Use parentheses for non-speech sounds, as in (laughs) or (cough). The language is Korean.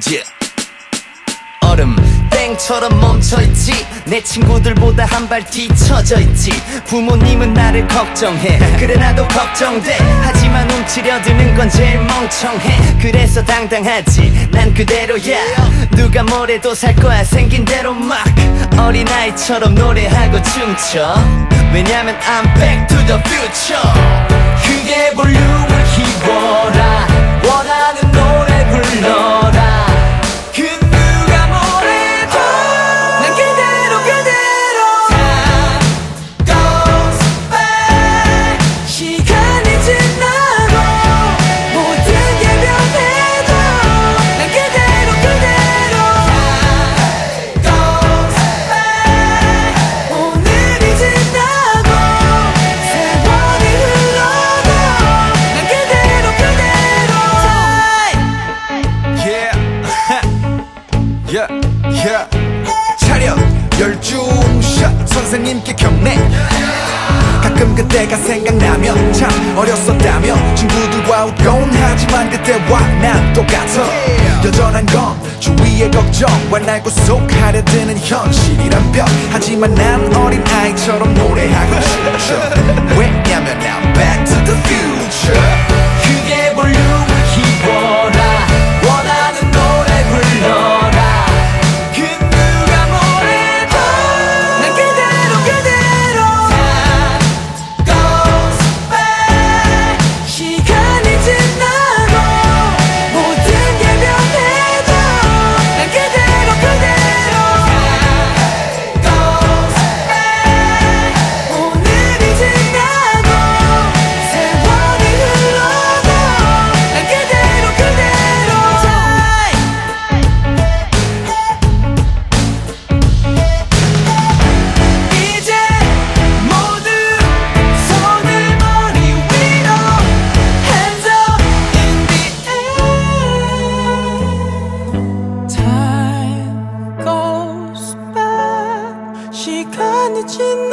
Yeah. 얼음 땡처럼 멈춰있지. 내 친구들보다 한 발 뒤쳐져있지. 부모님은 나를 걱정해. (laughs) 그래 나도 걱정돼. 하지만 움츠려드는 건 제일 멍청해. 그래서 당당하지. 난 그대로야 누가 뭐래도 살 거야. 생긴 대로 막. 어린아이처럼 노래하고 춤춰. 왜냐면 I'm back to the future. 크게 볼륨을 키워라 열중샷 선생님께 경례. 가끔 그때가 생각나면 참 어렸었다며 친구들과 웃곤 하지만 그때와 난 똑같아. 여전한 건 주위의 걱정과 날 구속하려 드는 현실이란 벽 하지만 난 어린아이처럼 노래하고 sen için